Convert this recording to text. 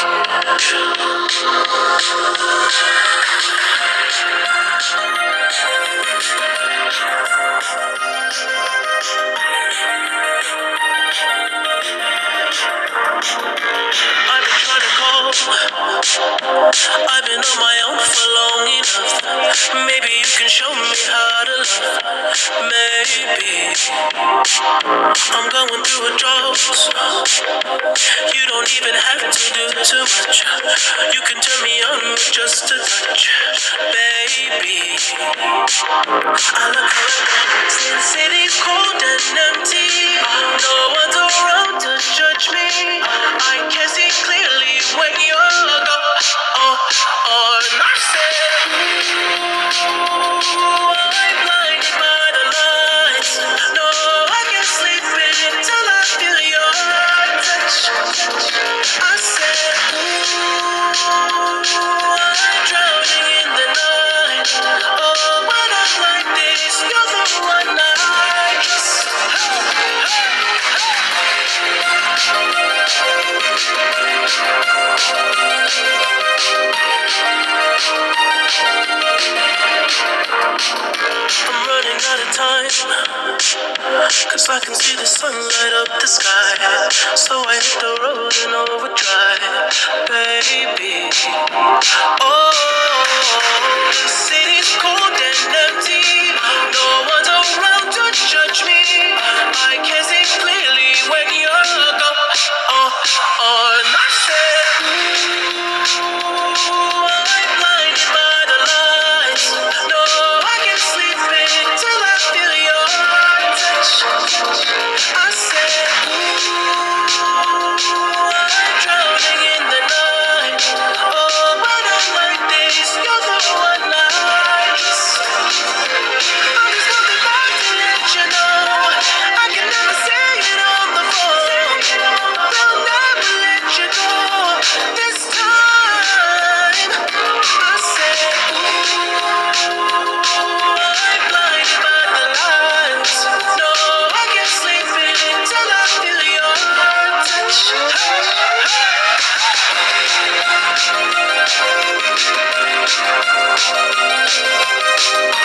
I've been on my own for long enough. Maybe you can show me how to love. Maybe I'm going through a drought. You don't even have to do too much. You can turn me on with just a touch, baby. I look around, running out of time. Cause I can see the sun light up the sky. So I hit the road in overdrive. Thank you. Thank you.